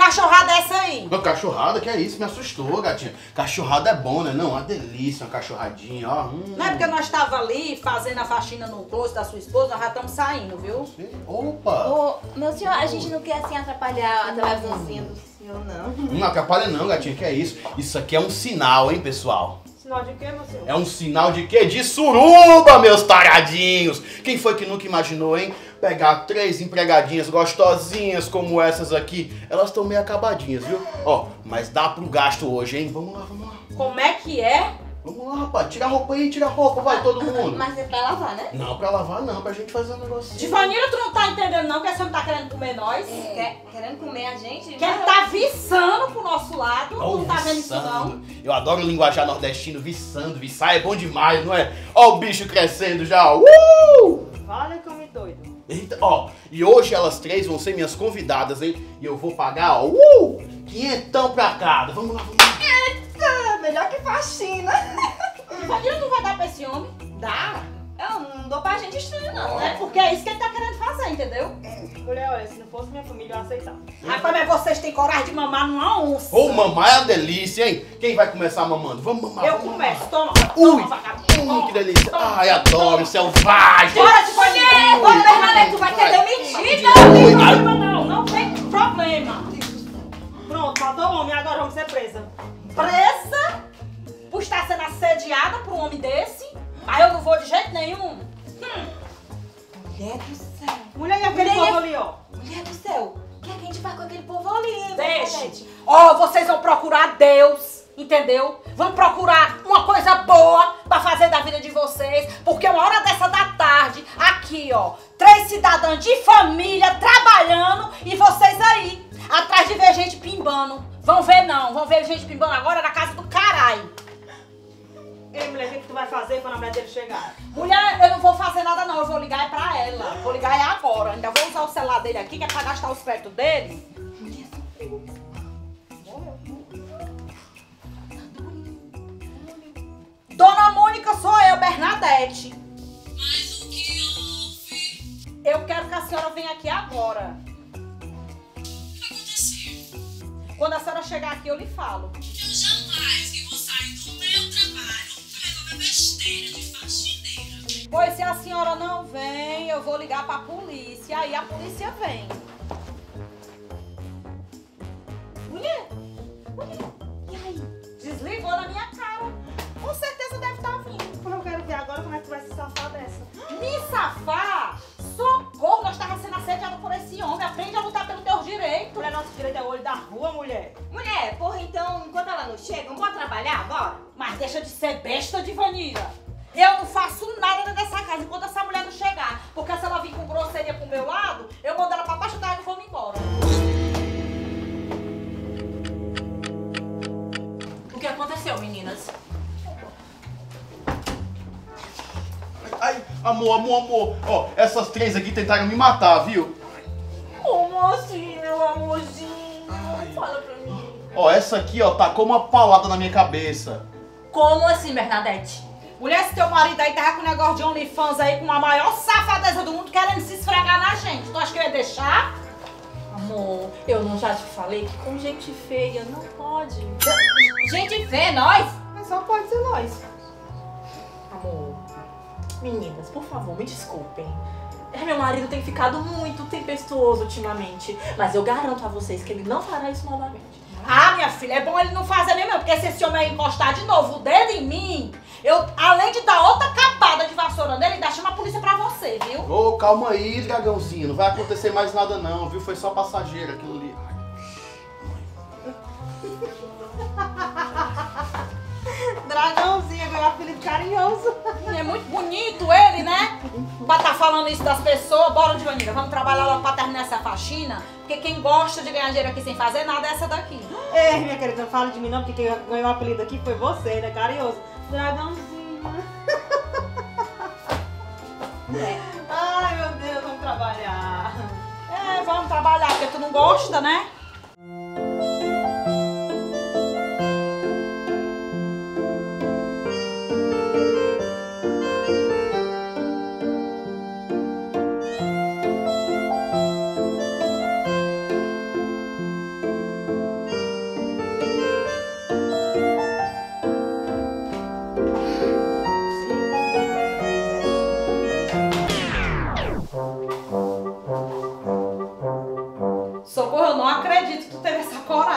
cachorrada é essa aí? Uma cachorrada, que é isso? Me assustou, gatinha. Cachorrada é bom, né? Não, uma delícia, uma cachorradinha, ó. Hum. Não é porque nós estava ali fazendo a faxina no close da sua esposa, nós já estamos saindo, viu? Opa! Ô, meu senhor, a gente não quer assim atrapalhar a televisãozinha do senhor, não. Não atrapalha não, gatinha, que é isso? Isso aqui é um sinal, hein, pessoal? Sinal de quê, meu senhor? É um sinal de quê? De suruba, meus taradinhos! Quem foi que nunca imaginou, hein? Pegar três empregadinhas gostosinhas como essas aqui. Elas estão meio acabadinhas, viu? Ó, mas dá pro gasto hoje, hein? Vamos lá, vamos lá. Como é que é? Vamos lá, rapaz. Tira a roupa aí, tira a roupa, vai todo mundo. Mas é pra lavar, né? Não, pra lavar não, pra gente fazer um negocinho. Divanila, tu não tá entendendo não que a senhora não tá querendo comer nós? Quer, querendo comer a gente? Quer Mas- tá viçando pro nosso lado, tu não tá vendo isso não? Eu adoro o linguajar nordestino, viçando, viçar é bom demais, não é? Ó o bicho crescendo já, uh! Vale que eu me doido. Eita, ó, e hoje elas três vão ser minhas convidadas, hein? E eu vou pagar, ó, uh! Quinhentão pra cada. Vamos lá, vamos lá. Faxina. Divanila não vai dar pra esse homem? Dá? Eu não dou pra gente estranha, não, É né? porque é isso que ele tá querendo fazer, entendeu? Mulher, olha, se não fosse minha família, eu aceitava. Rapaz, mas vocês têm coragem de mamar numa onça. Ô, mamar é uma delícia, hein? Quem vai começar mamando? Vamos mamar. Eu vamos começo, toma. Ui, toma, Hum, toma, que delícia. toma, Ai, adoro, selvagem. Bora de mulher! Ô, Bernadette, tu vai ser demitida. Não tem problema não, não tem problema. Pronto, matou o homem, agora vamos ser presa. Presa por estar sendo assediada por um homem desse? Aí eu não vou de jeito nenhum. Mulher do céu. Mulher, e aquele Mulher, povo ali, ó? Mulher do céu. O que, é que a gente faz com aquele povo ali, Deixe. Bernadette? Ó, vocês vão procurar Deus, entendeu? Vão procurar uma coisa boa pra fazer da vida de vocês, porque uma hora dessa da tarde, aqui, ó, três cidadãs de família trabalhando e vocês aí, atrás de ver gente pimbando. Vão ver não, vão ver gente pimbando agora na casa do caralho. Ei, mulher, o que, que tu vai fazer quando a mulher dele chegar? Mulher, eu não vou fazer nada não, eu vou ligar é pra ela. Vou ligar é agora. Ainda vou usar o celular dele aqui, que é pra gastar os créditos dele. Dona Mônica sou eu, Bernadette. Mas o que houve? Eu quero que a senhora venha aqui agora. O que aconteceu? Quando a senhora chegar aqui, eu lhe falo. Eu jamais que vou besteira de faxineira. Pois se a senhora não vem, eu vou ligar pra polícia. Aí a polícia vem. Mulher, nosso direito é o olho da rua, mulher. Mulher, porra, então, enquanto ela não chega, não pode trabalhar agora? Mas deixa de ser besta de vanilla. Eu não faço nada dentro dessa casa enquanto essa mulher não chegar. Porque se ela vir com grosseria pro meu lado, eu mando ela pra baixo da água e vou me embora. O que aconteceu, meninas? Ai, amor, amor, amor. Ó, essas três aqui tentaram me matar, viu? Ó, essa aqui, ó, tacou uma paulada na minha cabeça. Como assim, Bernadette? Mulher, se teu marido aí tava com um negócio de OnlyFans aí, com a maior safadeza do mundo, querendo se esfregar na gente. Tu acha que eu ia deixar? Amor, eu não já te falei que com gente feia não pode. Gente feia, nós? Mas só pode ser nós. Amor, meninas, por favor, me desculpem. É, meu marido tem ficado muito tempestuoso ultimamente, mas eu garanto a vocês que ele não fará isso novamente. Ah, minha filha, é bom ele não fazer mesmo, porque se esse homem aí encostar de novo o dedo em mim, eu, além de dar outra capada de vassoura nele, ainda chama a polícia pra você, viu? Ô, calma aí, dragãozinho. Não vai acontecer mais nada não, viu? Foi só passageiro aquilo ali. Dragãozinho, agora apelido carinhoso. É muito bonito ele, né? Pra tá falando isso das pessoas, bora de vanilla, vamos trabalhar logo pra terminar essa faxina, porque quem gosta de ganhar dinheiro aqui sem fazer nada é essa daqui. Ei, minha querida, não fala de mim não, porque quem ganhou o apelido aqui foi você, né? Carinhoso. Dragãozinho. Ai, meu Deus, vamos trabalhar. É, vamos trabalhar, porque tu não gosta, né?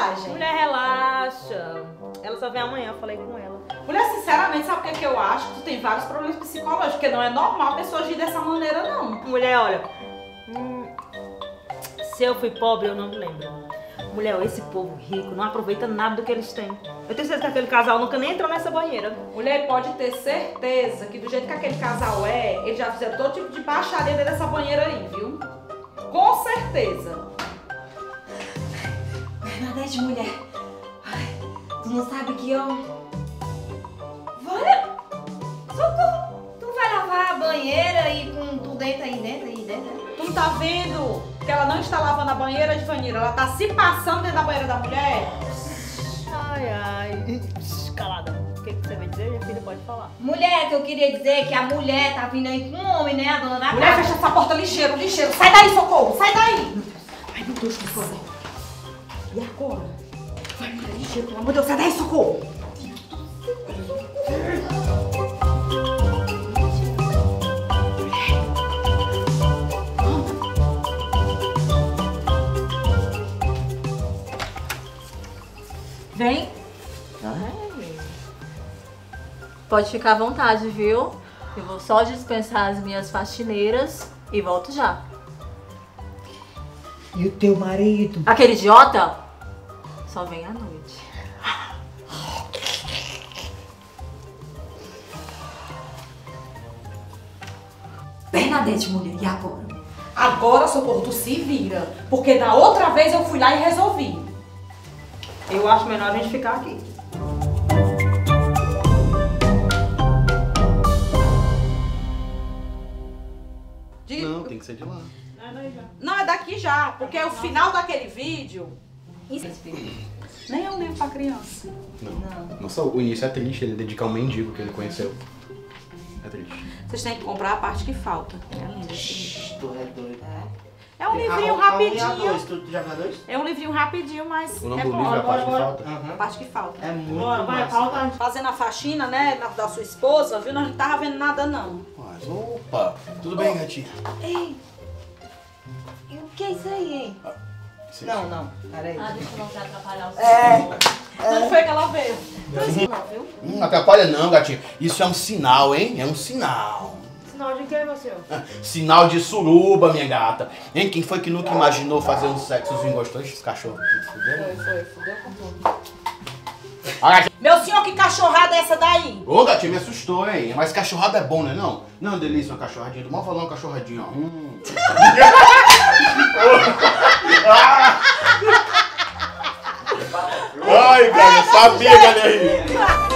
Coragem. Mulher, relaxa. Ela só vem amanhã, eu falei com ela. Mulher, sinceramente, sabe o que, é que eu acho? Tu tem vários problemas psicológicos, porque não é normal a pessoa agir dessa maneira, não. Mulher, olha. hum, se eu fui pobre, eu não me lembro. Mulher, esse povo rico não aproveita nada do que eles têm. Eu tenho certeza que aquele casal nunca nem entrou nessa banheira. Mulher, pode ter certeza que do jeito que aquele casal é, eles já fizeram todo tipo de baixaria dentro dessa banheira aí, viu? Com certeza. Mulher. Ai, tu não sabe que eu. Olha! Socorro! Tu vai lavar a banheira e com tu dentro aí dentro aí dentro? Tu não tá vendo que ela não está lavando a banheira de vanilla, ela tá se passando dentro da banheira da mulher? Ai, ai. Calada. O que, que você vai dizer? Minha filha pode falar. Mulher, que eu queria dizer que a mulher tá vindo aí com um homem, né? A dona da Mulher, casa. fecha essa porta, lixeiro, lixeiro. Sai daí, socorro, sai daí. Ai, meu Deus céu. E agora? Vai, mulher, lixeiro, pelo amor de Deus, sai daí, socorro. Vem. Pode ficar à vontade, viu? Eu vou só dispensar as minhas faxineiras e volto já. E o teu marido? Aquele idiota só vem à noite. Bernadette, mulher, e agora? Agora, socorro, tu se vira. Porque da outra vez eu fui lá e resolvi. Eu acho melhor a gente ficar aqui. De- Não, tem que ser de lá. Não, é daqui já, porque o final daquele vídeo. Nem é um livro pra criança. Não. Nossa, o início é triste, ele dedicar um mendigo que ele conheceu. É triste. Vocês têm que comprar a parte que falta. É lindo esse livro. Tu é doido. É um livrinho A- a- a- a rapidinho. dois, Tu já a dois? É um livrinho rapidinho, mas O nome é do bom. livro é a parte que falta. A Aham. parte que falta. É muito Bora, vai, massa. falta. Fazendo a faxina, né, da sua esposa, viu? Nós não tava vendo nada, não. Mas, opa, tudo bem, gatinha? Ei! E o que é isso aí, hein? Sim, Não, não. Peraí. Ah, deixa eu não te atrapalhar o É. Onde foi que ela veio? Não, viu? Hum, Não atrapalha não, gatinho. Isso é um sinal, hein? É um sinal. Sinal de que, meu senhor? Sinal de suruba, minha gata. Hein? Quem foi que nunca imaginou fazer um sexozinho gostoso? Esses cachorros aqui, fuderam? Foi, foi, fudeu com tudo. Meu senhor, que cachorrada é essa daí? Ô, gatinho, me assustou, hein? Mas cachorrada é bom, né não? Não, delícia, uma cachorradinha. Do mal falando, uma cachorradinha, ó. Hum. Ai, cara, sabia rir.